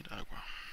need água.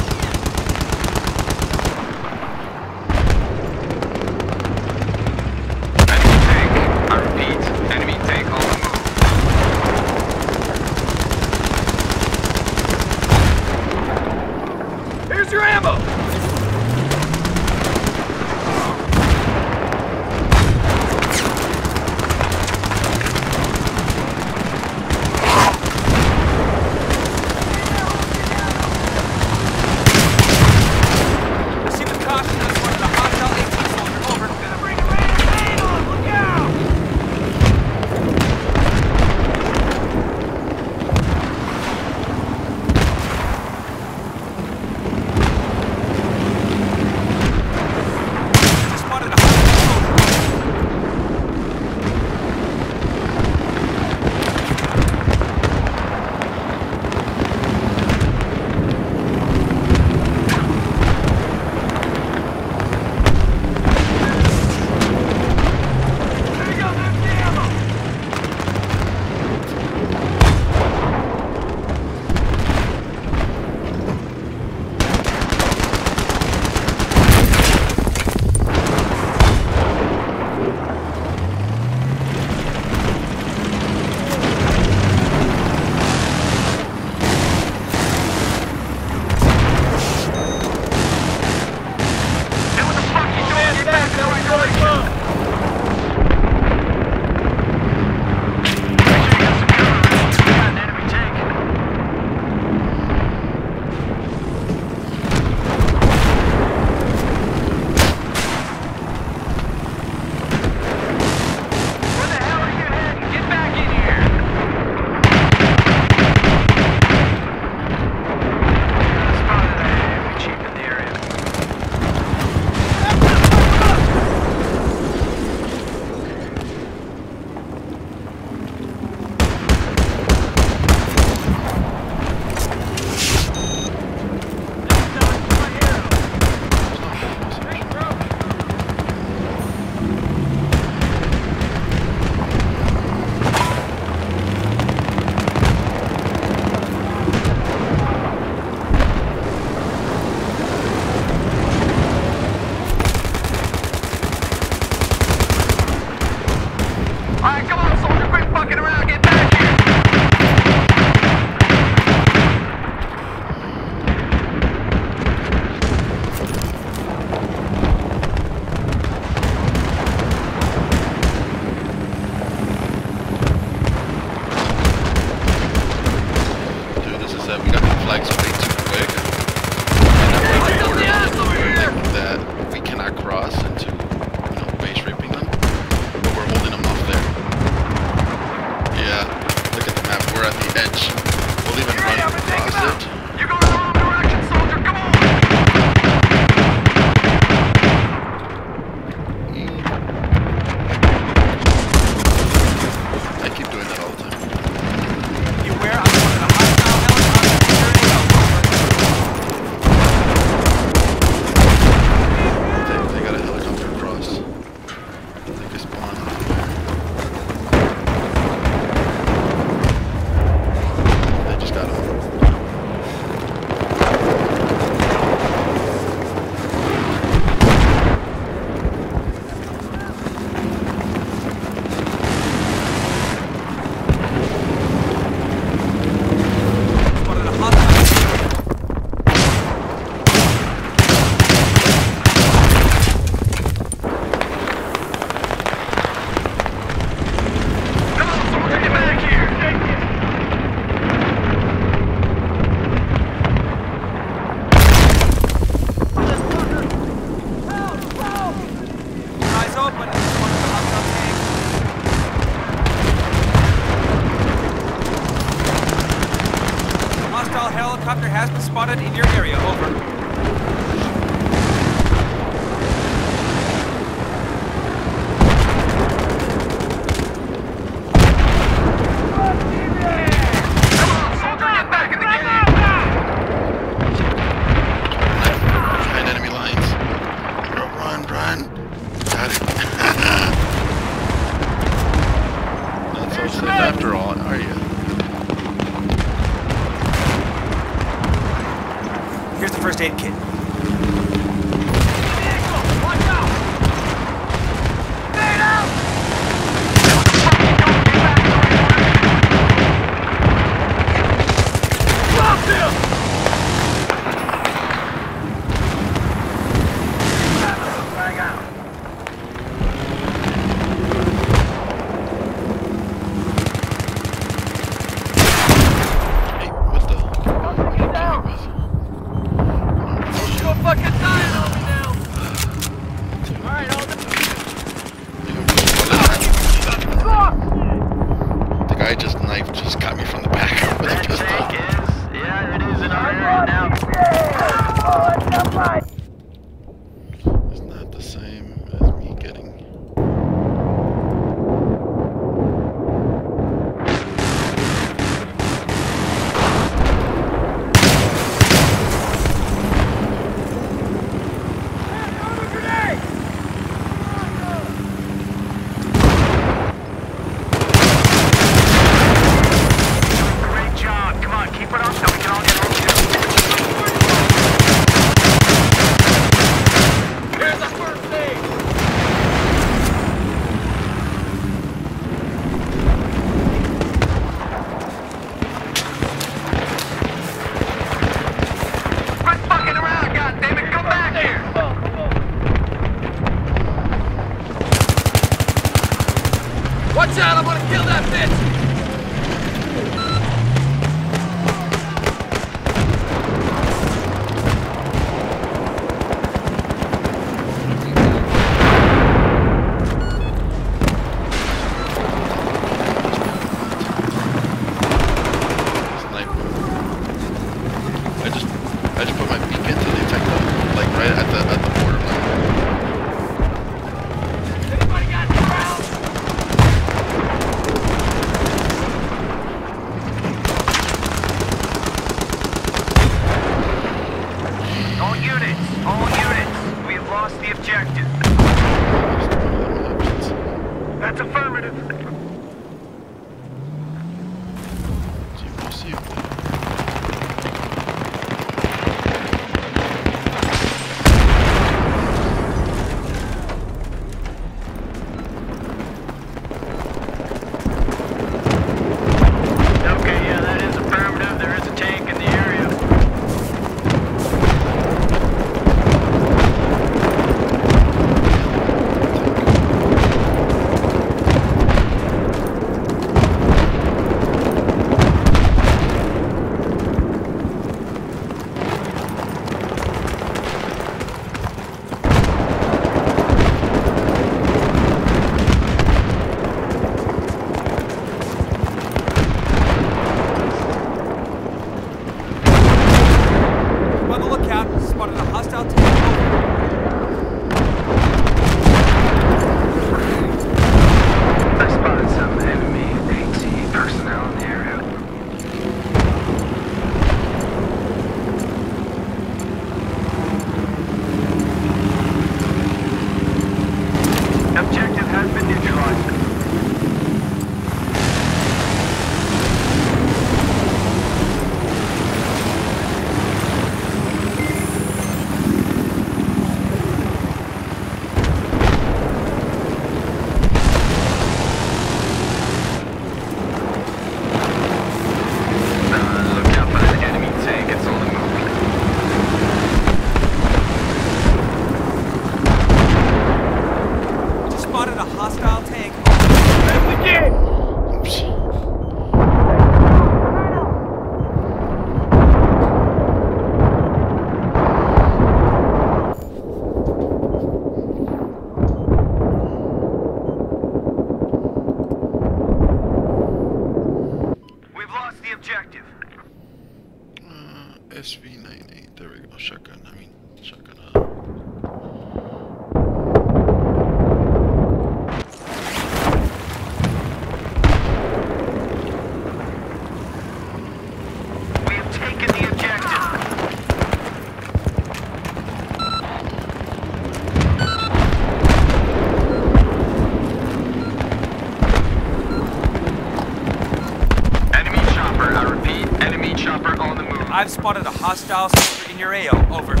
Hostile in your AO. Over.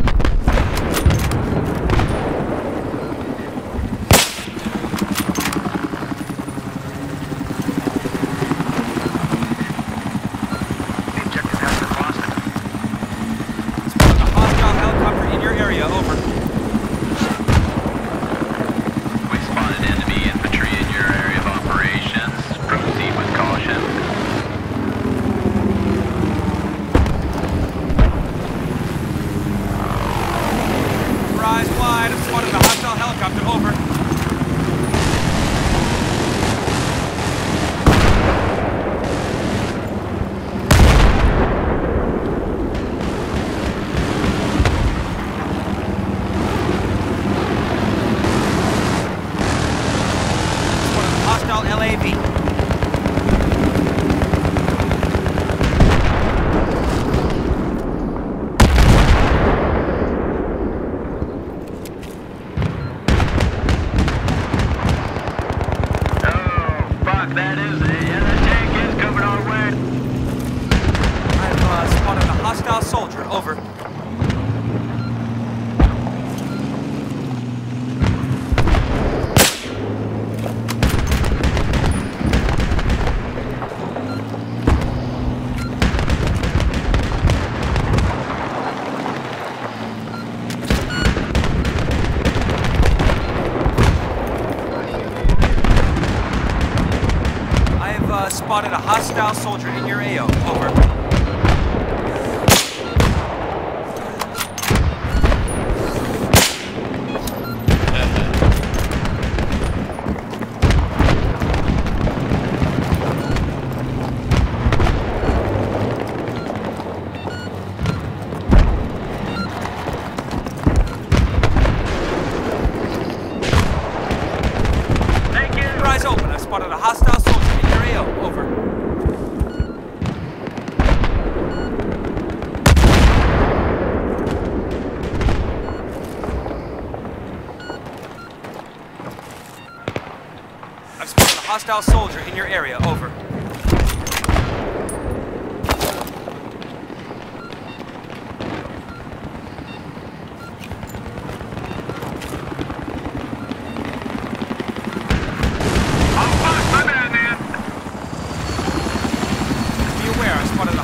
I've spotted a hostile soldier in your area. Over.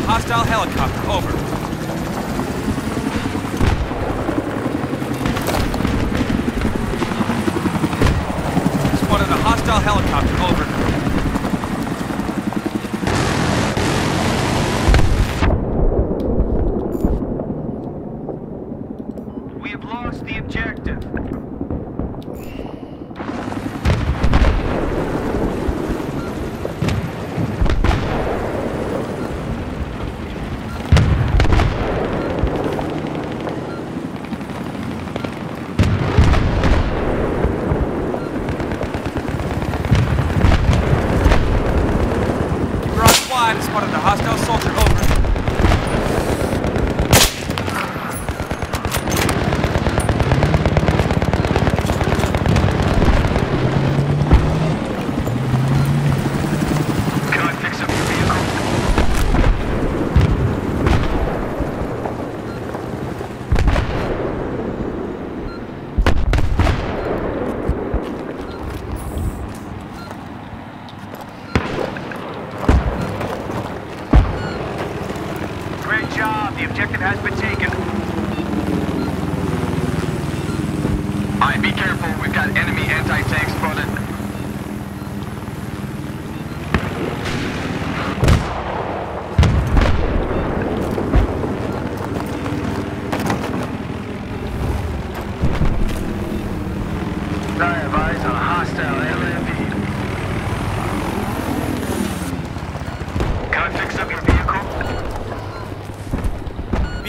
hostile helicopter. Over.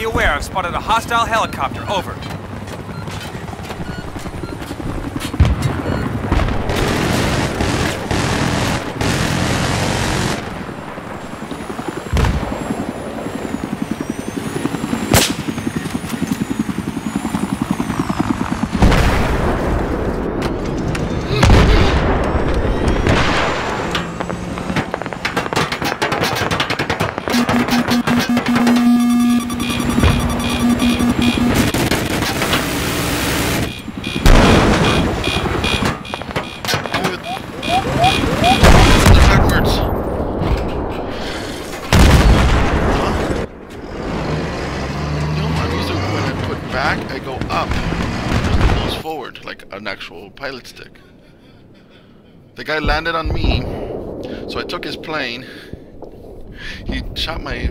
aware I've spotted a hostile helicopter. Over. pilot stick. The guy landed on me, so I took his plane. He shot my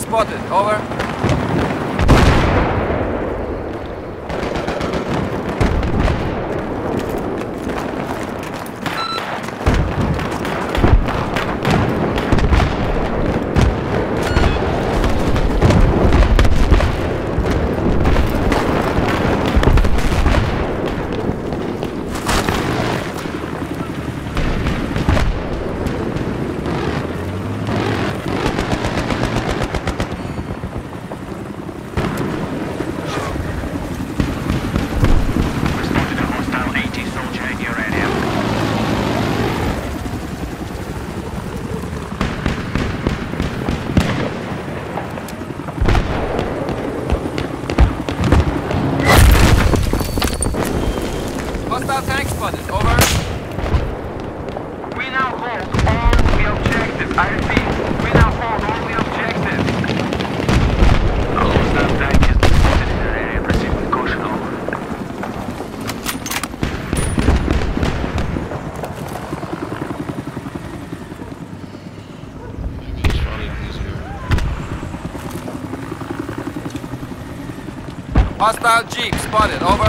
spotted. Over. We spotted a hostile AT soldier in your area. Hostile tank spotted. Over. We now hold all the objectives. I repeat, we now hold all the objectives. A hostile tank is spotted in your area. Proceed with caution. Over. Maybe it's probably easier. Hostile jeep spotted. Over. A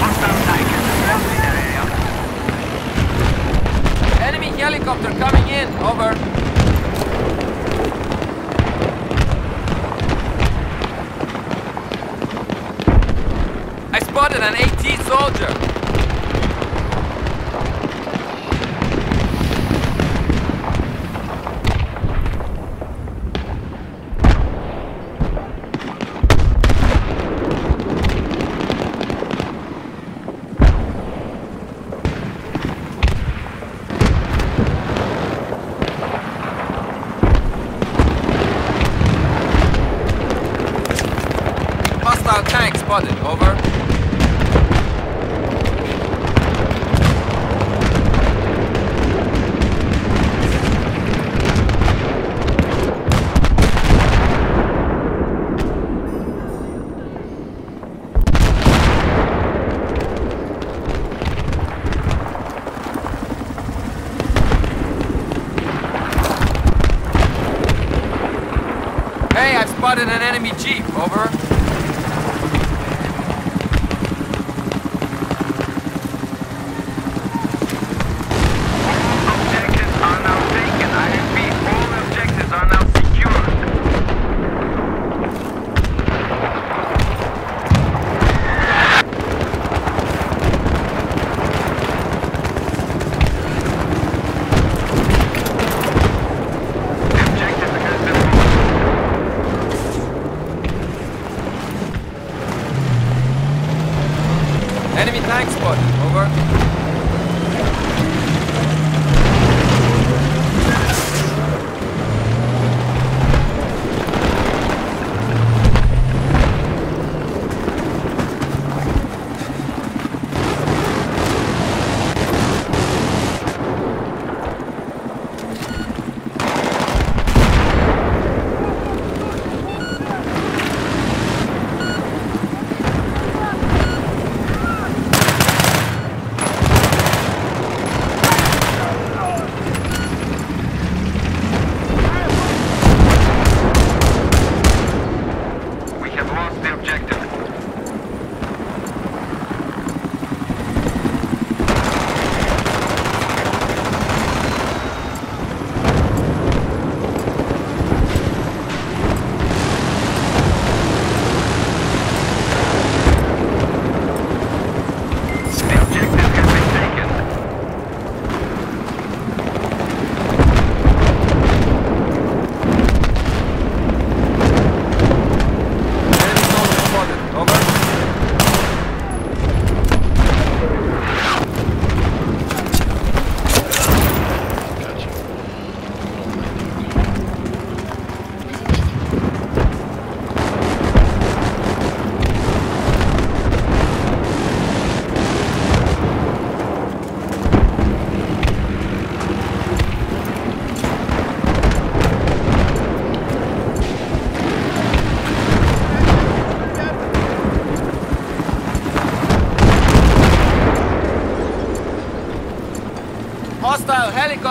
hostile tank is spotted in your area. Enemy helicopter coming in. Over. I spotted an AT soldier. Hostile tank spotted. Over.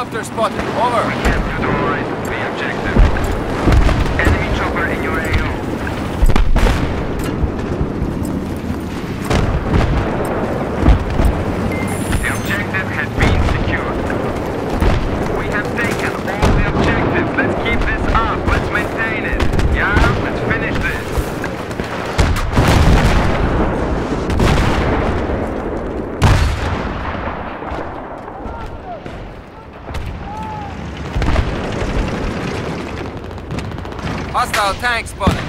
Helicopter spotted. Over. Hostile tank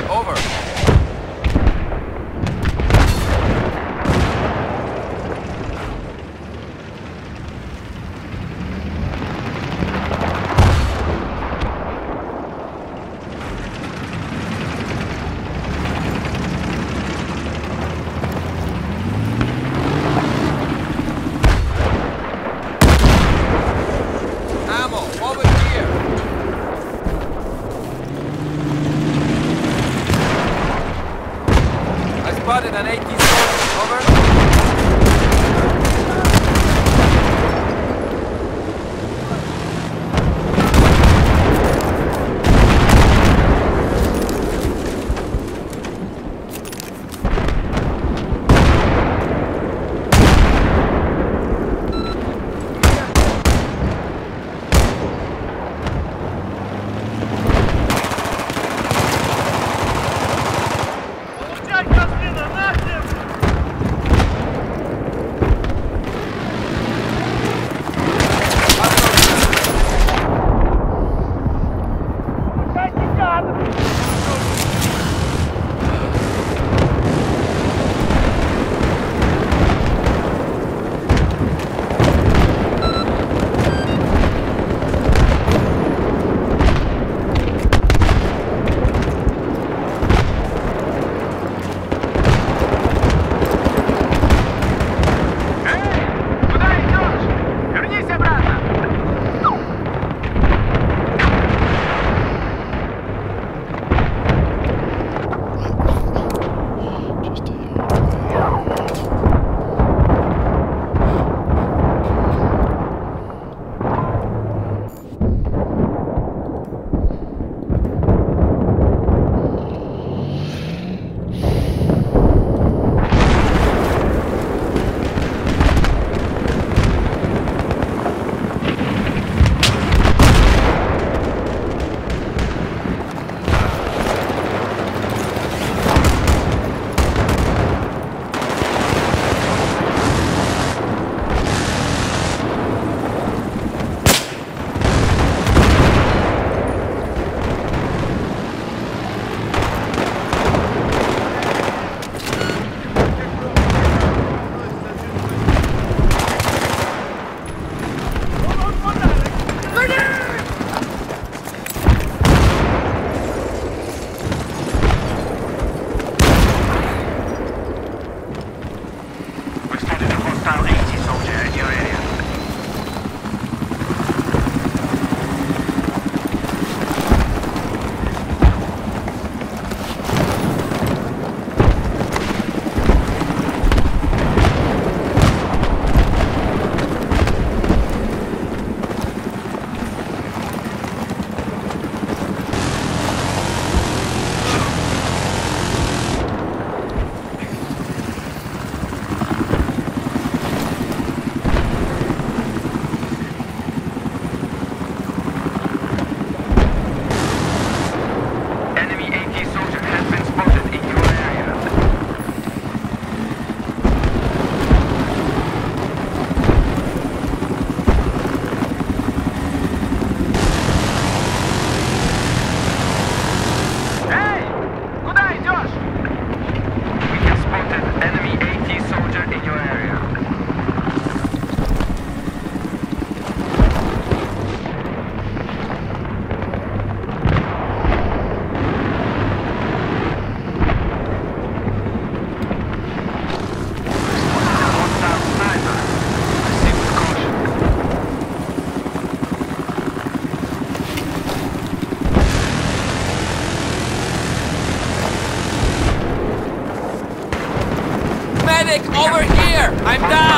I'm down!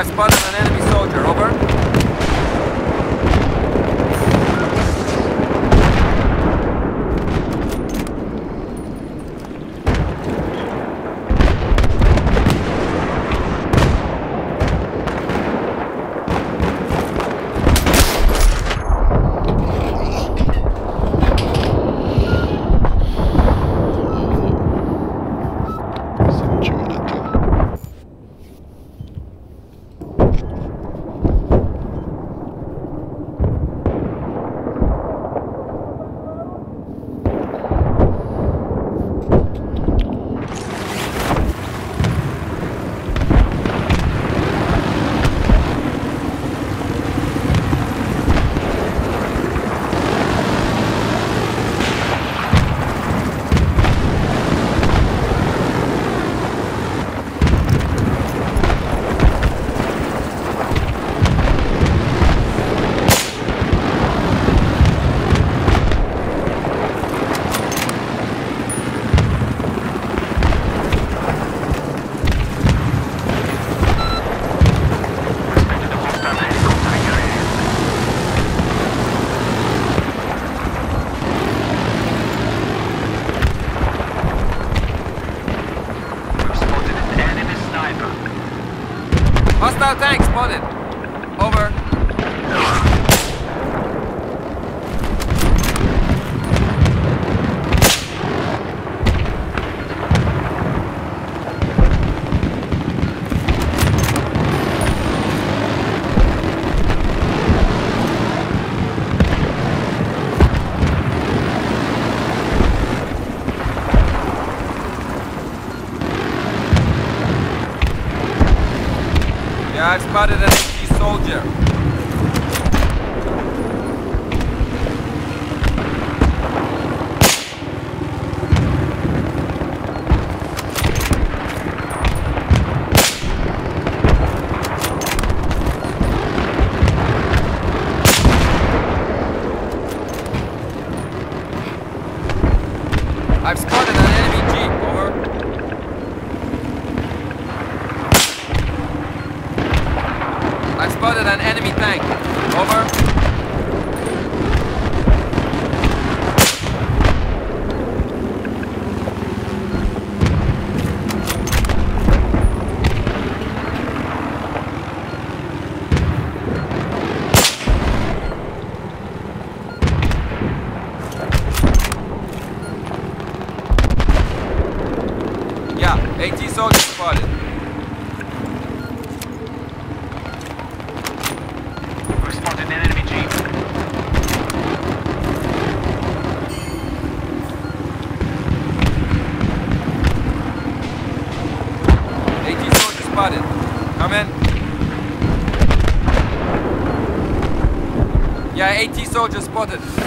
I've soldier spotted.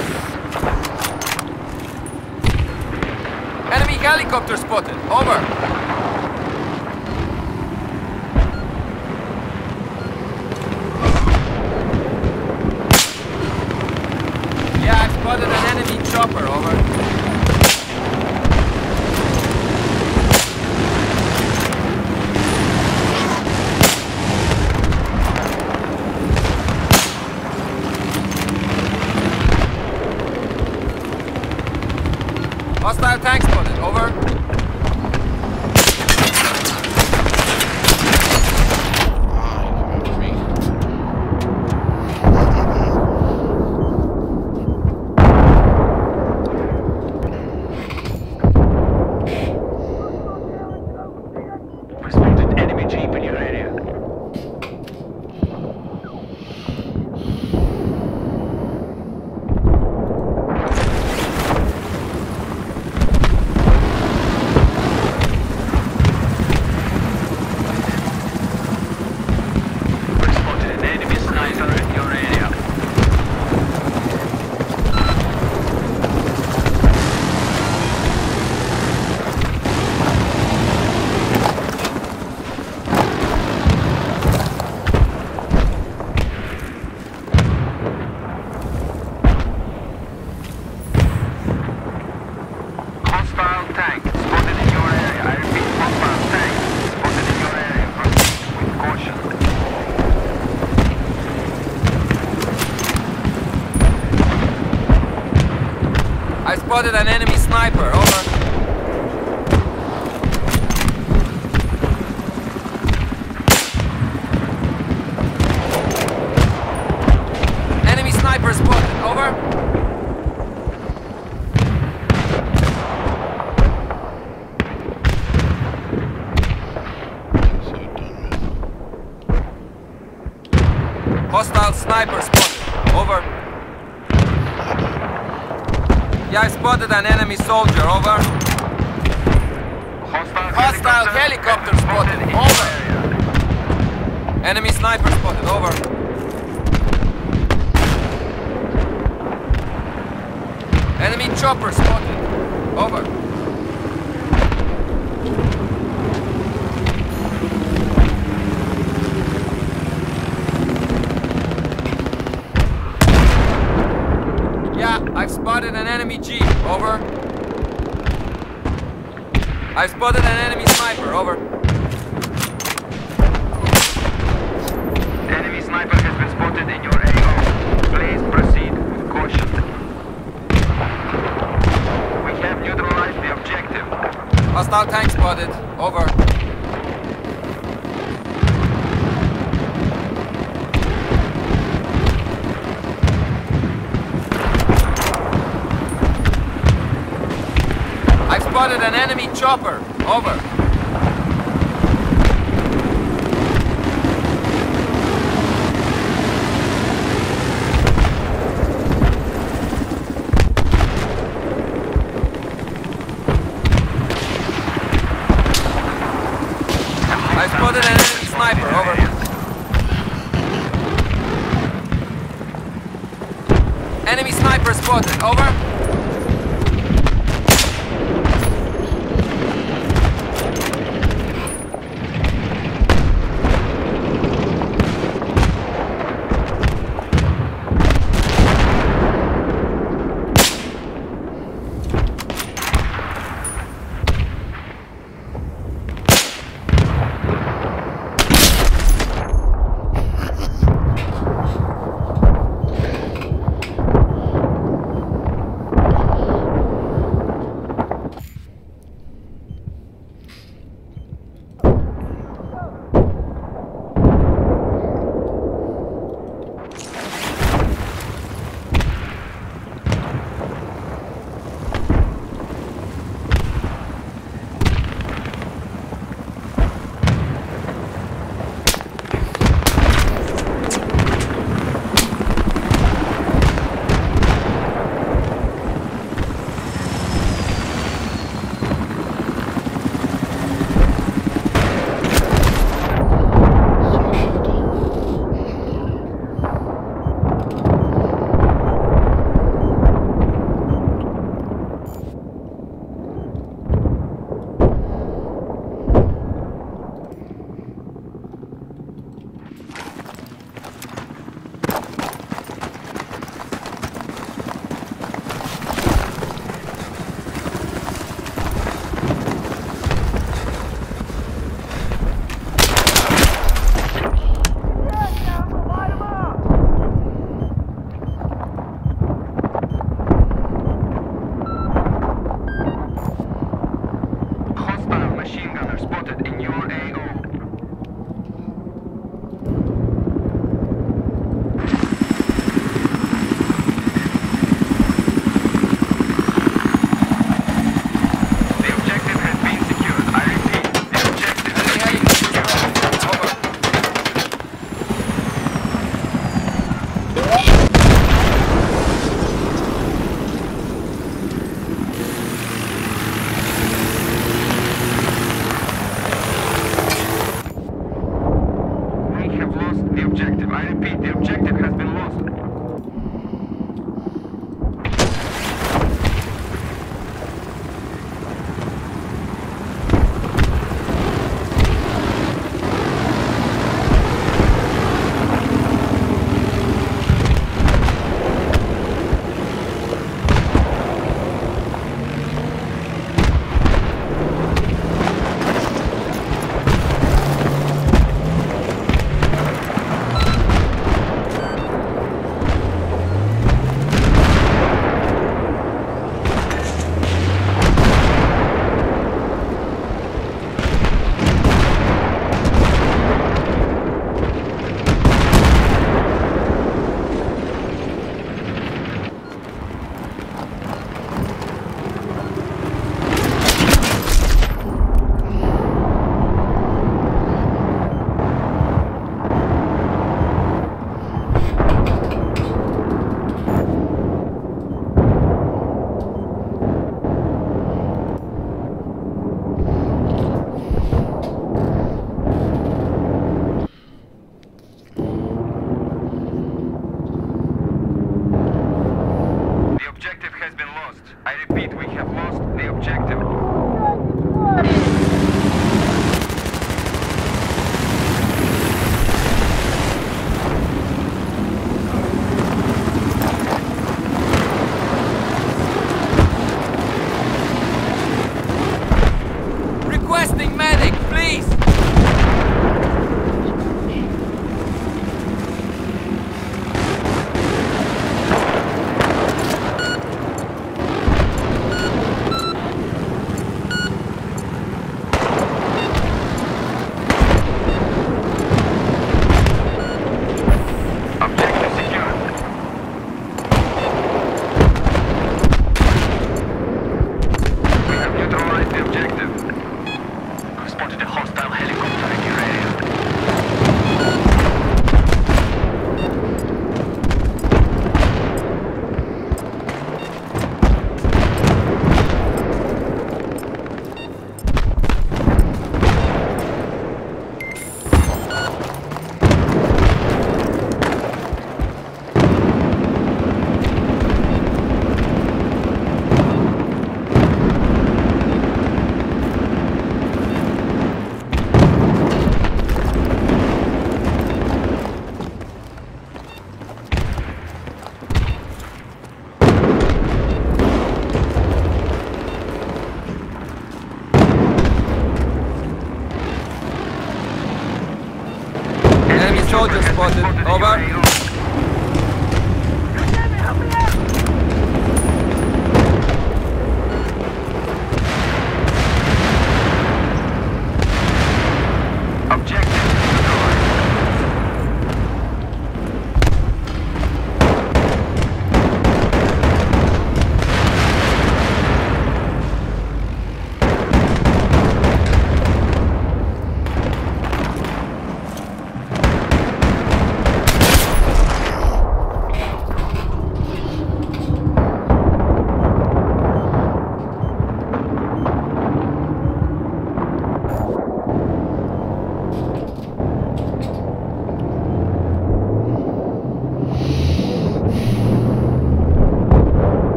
an enemy sniper. me sold Hostile tank spotted. Over. I've spotted an enemy chopper. Over. spotted. Over.